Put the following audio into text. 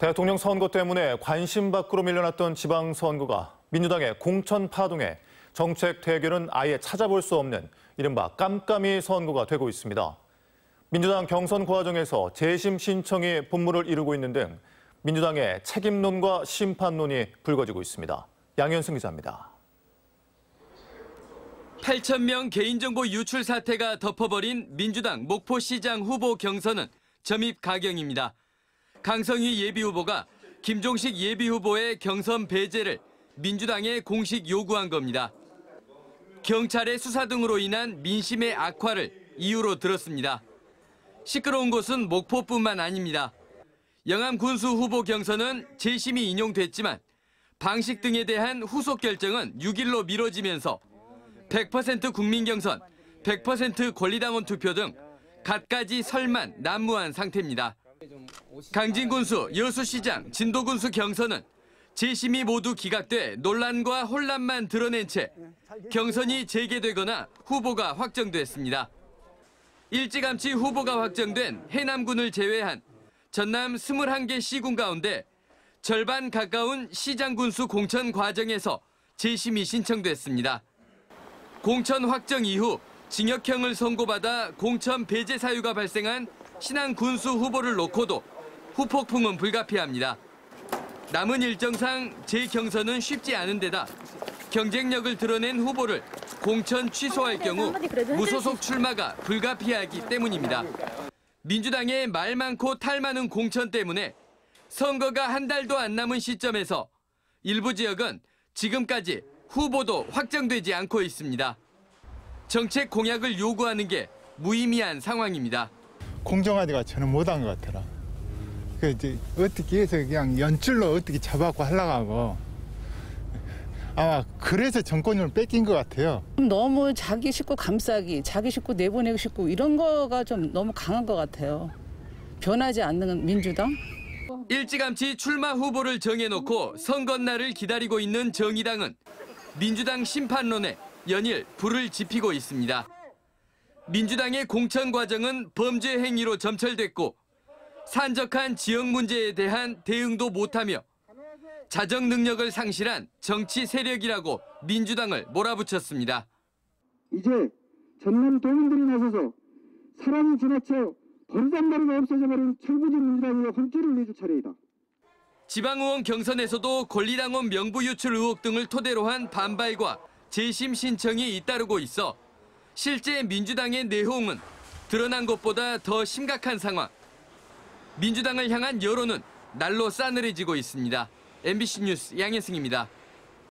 대통령 선거 때문에 관심 밖으로 밀려났던 지방선거가 민주당의 공천 파동에 정책 대결은 아예 찾아볼 수 없는 이른바 깜깜이 선거가 되고 있습니다. 민주당 경선 과정에서 재심 신청이 본물을 이루고 있는 등 민주당의 책임론과 심판론이 불거지고 있습니다. 양현승 기자입니다. 8천 명 개인정보 유출 사태가 덮어버린 민주당 목포시장 후보 경선은 점입 가경입니다. 강성희 예비후보가 김종식 예비후보의 경선 배제를 민주당에 공식 요구한 겁니다. 경찰의 수사 등으로 인한 민심의 악화를 이유로 들었습니다. 시끄러운 곳은 목포뿐만 아닙니다. 영암 군수 후보 경선은 재심이 인용됐지만 방식 등에 대한 후속 결정은 6일로 미뤄지면서 100% 국민 경선, 100% 권리당원 투표 등 갖가지 설만 난무한 상태입니다. 강진군수, 여수시장, 진도군수 경선은 재심이 모두 기각돼 논란과 혼란만 드러낸 채 경선이 재개되거나 후보가 확정됐습니다. 일찌감치 후보가 확정된 해남군을 제외한 전남 21개 시군 가운데 절반 가까운 시장군수 공천 과정에서 재심이 신청됐습니다. 공천 확정 이후 징역형을 선고받아 공천 배제 사유가 발생한 신안 군수 후보를 놓고도 후폭풍은 불가피합니다. 남은 일정상 재경선은 쉽지 않은 데다 경쟁력을 드러낸 후보를 공천 취소할 경우 무소속 출마가 불가피하기 때문입니다. 민주당의 말 많고 탈 많은 공천 때문에 선거가 한 달도 안 남은 시점에서 일부 지역은 지금까지 후보도 확정되지 않고 있습니다. 정책 공약을 요구하는 게 무의미한 상황입니다. 공정하지가 저는 못한 것 같더라. 그 이제 어떻게 해서 그냥 연출로 어떻게 잡아갖고 하려고 아마 그래서 정권을 뺏긴 것 같아요. 너무 자기 식구 감싸기, 자기 식구 내보내고 싶고 이런 거가 좀 너무 강한 것 같아요. 변하지 않는 민주당? 일찌감치 출마 후보를 정해놓고 선거 날을 기다리고 있는 정의당은 민주당 심판론에 연일 불을 지피고 있습니다. 민주당의 공천 과정은 범죄 행위로 점철됐고 산적한 지역 문제에 대한 대응도 못하며 자정 능력을 상실한 정치 세력이라고 민주당을 몰아붙였습니다. 이제 전남 도민들이 나서서 사람이 지나쳐 버르장머리가 없어져 버린 철부지 민주당의 혼쭐을 내줄 차례이다. 지방의원 경선에서도 권리당원 명부 유출 의혹 등을 토대로 한 반발과 재심 신청이 잇따르고 있어 실제 민주당의 내홍은 드러난 것보다 더 심각한 상황. 민주당을 향한 여론은 날로 싸늘해지고 있습니다. MBC 뉴스 양혜승입니다.